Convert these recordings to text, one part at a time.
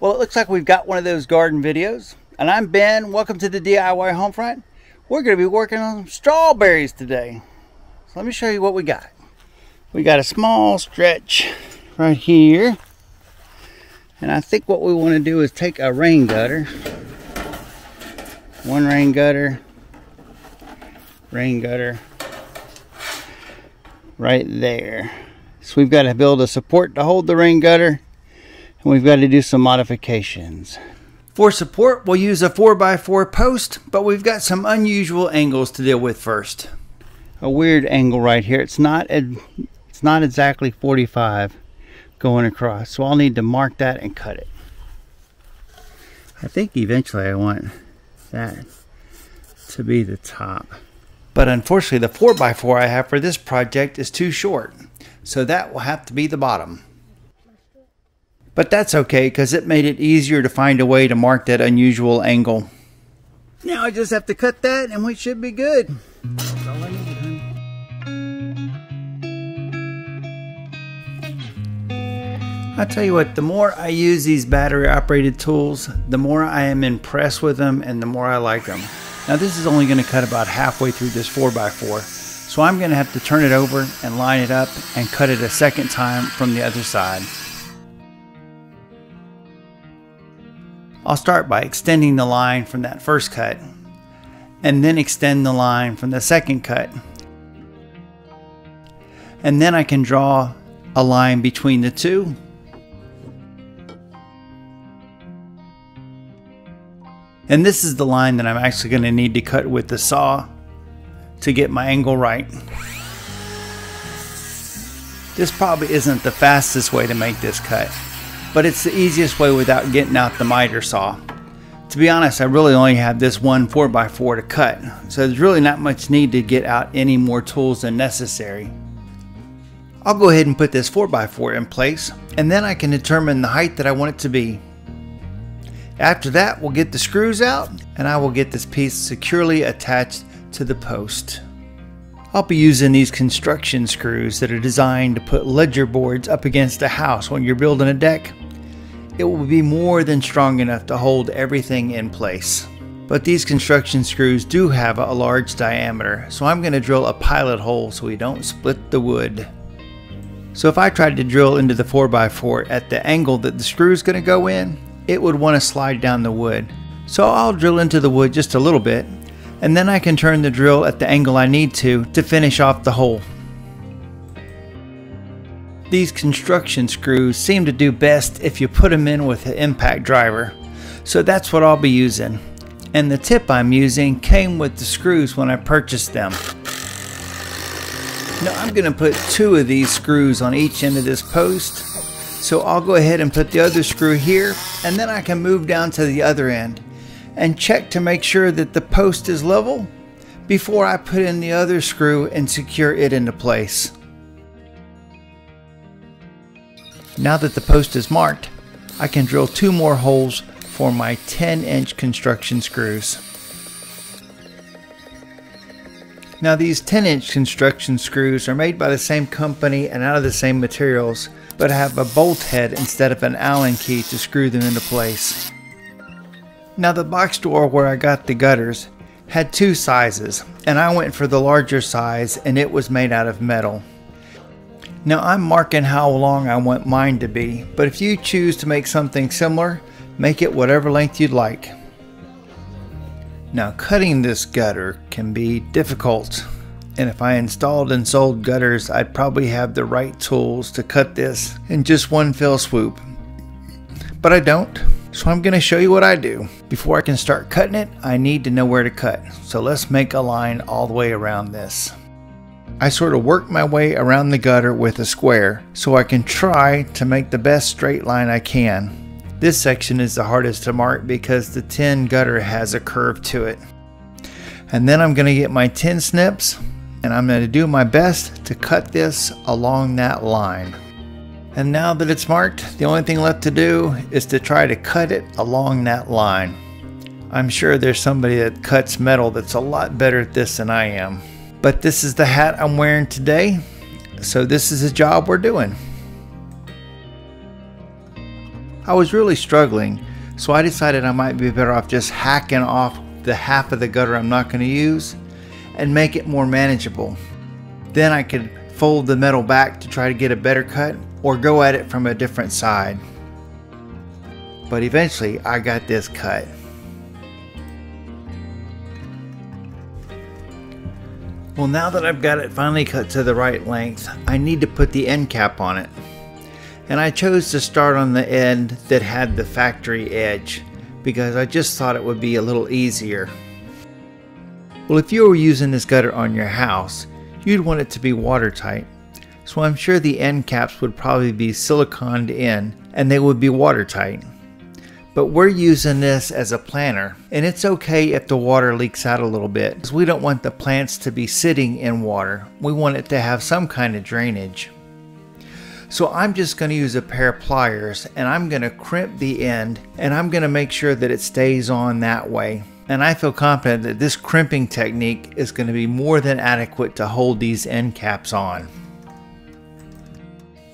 Well, it looks like we've got one of those garden videos. And I'm Ben. Welcome to the DIY Homefront. We're going to be working on strawberries today. So let me show you what we got. We got a small stretch right here. And I think what we want to do is take a rain gutter. One rain gutter. Rain gutter. Right there. So we've got to build a support to hold the rain gutter we've got to do some modifications. For support, we'll use a 4x4 post, but we've got some unusual angles to deal with first. A weird angle right here. It's not it's not exactly 45 going across, so I'll need to mark that and cut it. I think eventually I want that to be the top. But unfortunately, the 4x4 I have for this project is too short, so that will have to be the bottom. But that's okay because it made it easier to find a way to mark that unusual angle. Now I just have to cut that and we should be good. I tell you what, the more I use these battery operated tools, the more I am impressed with them and the more I like them. Now this is only going to cut about halfway through this 4x4, so I'm going to have to turn it over and line it up and cut it a second time from the other side. I'll start by extending the line from that first cut and then extend the line from the second cut. And then I can draw a line between the two. And this is the line that I'm actually going to need to cut with the saw to get my angle right. This probably isn't the fastest way to make this cut but it's the easiest way without getting out the miter saw. To be honest, I really only have this one 4x4 to cut, so there's really not much need to get out any more tools than necessary. I'll go ahead and put this 4x4 in place, and then I can determine the height that I want it to be. After that, we'll get the screws out, and I will get this piece securely attached to the post. I'll be using these construction screws that are designed to put ledger boards up against a house when you're building a deck. It will be more than strong enough to hold everything in place. But these construction screws do have a large diameter, so I'm going to drill a pilot hole so we don't split the wood. So if I tried to drill into the 4x4 at the angle that the screw is going to go in, it would want to slide down the wood. So I'll drill into the wood just a little bit and then I can turn the drill at the angle I need to to finish off the hole. These construction screws seem to do best if you put them in with an impact driver, so that's what I'll be using. And the tip I'm using came with the screws when I purchased them. Now I'm going to put two of these screws on each end of this post, so I'll go ahead and put the other screw here, and then I can move down to the other end and check to make sure that the post is level before I put in the other screw and secure it into place. Now that the post is marked, I can drill two more holes for my 10 inch construction screws. Now these 10 inch construction screws are made by the same company and out of the same materials, but have a bolt head instead of an Allen key to screw them into place. Now the box store where I got the gutters had two sizes and I went for the larger size and it was made out of metal. Now I'm marking how long I want mine to be, but if you choose to make something similar, make it whatever length you'd like. Now cutting this gutter can be difficult and if I installed and sold gutters I'd probably have the right tools to cut this in just one fell swoop. But I don't. So I'm going to show you what I do. Before I can start cutting it, I need to know where to cut. So let's make a line all the way around this. I sort of work my way around the gutter with a square so I can try to make the best straight line I can. This section is the hardest to mark because the tin gutter has a curve to it. And then I'm going to get my tin snips and I'm going to do my best to cut this along that line. And now that it's marked, the only thing left to do is to try to cut it along that line. I'm sure there's somebody that cuts metal that's a lot better at this than I am. But this is the hat I'm wearing today, so this is the job we're doing. I was really struggling, so I decided I might be better off just hacking off the half of the gutter I'm not going to use and make it more manageable. Then I could fold the metal back to try to get a better cut or go at it from a different side. But eventually I got this cut. Well now that I've got it finally cut to the right length, I need to put the end cap on it. And I chose to start on the end that had the factory edge because I just thought it would be a little easier. Well if you were using this gutter on your house, you'd want it to be watertight. So I'm sure the end caps would probably be siliconed in and they would be watertight but we're using this as a planter and it's okay if the water leaks out a little bit because we don't want the plants to be sitting in water. We want it to have some kind of drainage. So I'm just going to use a pair of pliers and I'm going to crimp the end and I'm going to make sure that it stays on that way. And I feel confident that this crimping technique is going to be more than adequate to hold these end caps on.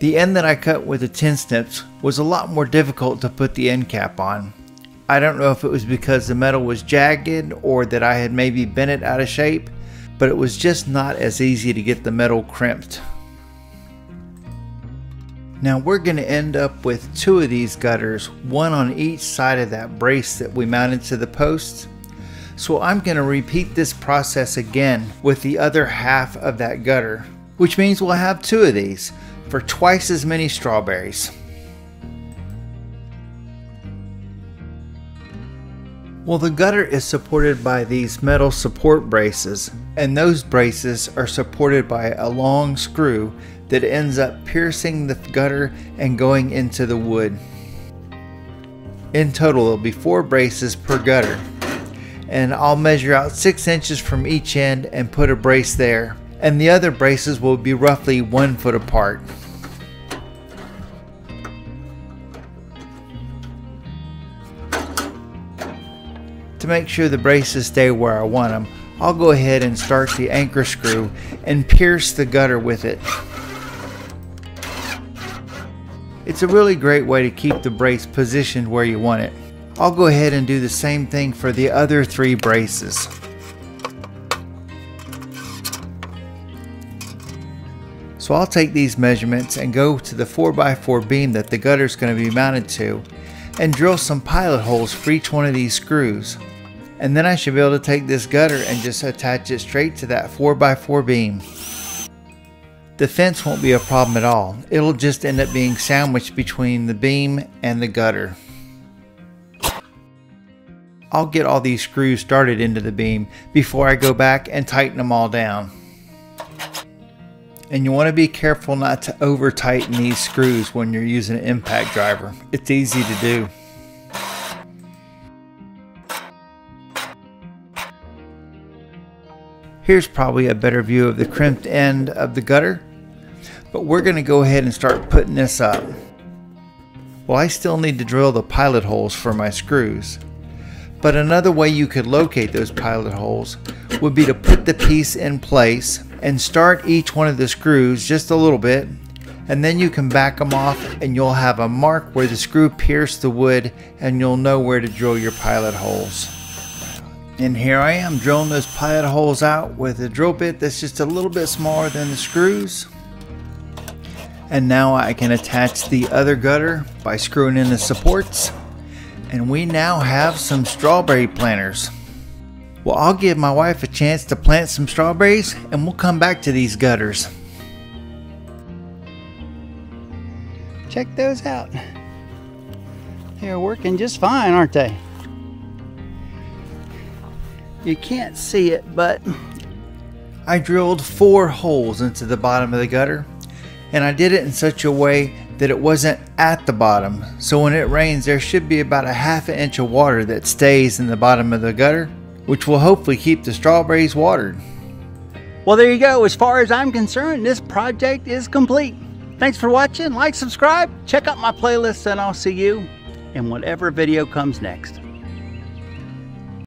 The end that I cut with the tin snips was a lot more difficult to put the end cap on. I don't know if it was because the metal was jagged or that I had maybe bent it out of shape, but it was just not as easy to get the metal crimped. Now we're going to end up with two of these gutters, one on each side of that brace that we mounted to the post. So I'm going to repeat this process again with the other half of that gutter, which means we'll have two of these for twice as many strawberries. Well, the gutter is supported by these metal support braces, and those braces are supported by a long screw that ends up piercing the gutter and going into the wood. In total, there'll be four braces per gutter, and I'll measure out six inches from each end and put a brace there and the other braces will be roughly one foot apart. To make sure the braces stay where I want them, I'll go ahead and start the anchor screw and pierce the gutter with it. It's a really great way to keep the brace positioned where you want it. I'll go ahead and do the same thing for the other three braces. So I'll take these measurements and go to the 4x4 beam that the gutter is going to be mounted to and drill some pilot holes for each one of these screws. And then I should be able to take this gutter and just attach it straight to that 4x4 beam. The fence won't be a problem at all. It'll just end up being sandwiched between the beam and the gutter. I'll get all these screws started into the beam before I go back and tighten them all down. And you want to be careful not to over tighten these screws when you're using an impact driver. It's easy to do. Here's probably a better view of the crimped end of the gutter. But we're going to go ahead and start putting this up. Well, I still need to drill the pilot holes for my screws. But another way you could locate those pilot holes would be to put the piece in place and start each one of the screws just a little bit and then you can back them off and you'll have a mark where the screw pierced the wood and you'll know where to drill your pilot holes. And here I am drilling those pilot holes out with a drill bit that's just a little bit smaller than the screws. And now I can attach the other gutter by screwing in the supports. And we now have some strawberry planters. Well, I'll give my wife a chance to plant some strawberries and we'll come back to these gutters. Check those out. They're working just fine, aren't they? You can't see it, but I drilled four holes into the bottom of the gutter and I did it in such a way that it wasn't at the bottom. So when it rains, there should be about a half an inch of water that stays in the bottom of the gutter which will hopefully keep the strawberries watered. Well, there you go. As far as I'm concerned, this project is complete. Thanks for watching. Like, subscribe, check out my playlist, and I'll see you in whatever video comes next.